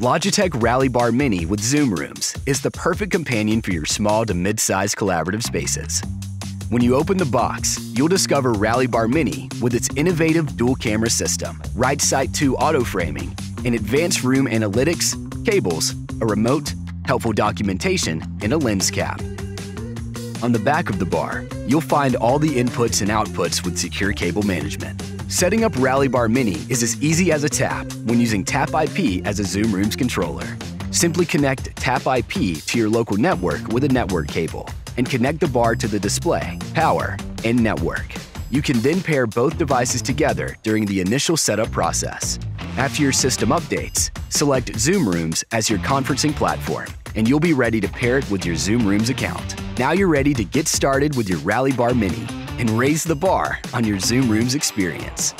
Logitech Rally Bar Mini with Zoom Rooms is the perfect companion for your small to mid-sized collaborative spaces. When you open the box, you'll discover Rally Bar Mini with its innovative dual camera system, RightSight 2 auto framing, and advanced room analytics, cables, a remote, helpful documentation, and a lens cap. On the back of the bar, you'll find all the inputs and outputs with secure cable management. Setting up Rally Bar Mini is as easy as a tap when using Tap IP as a Zoom Rooms controller. Simply connect Tap IP to your local network with a network cable and connect the bar to the display, power, and network. You can then pair both devices together during the initial setup process. After your system updates, select Zoom Rooms as your conferencing platform, and you'll be ready to pair it with your Zoom Rooms account. Now you're ready to get started with your Rally Bar Mini and raise the bar on your Zoom Rooms experience.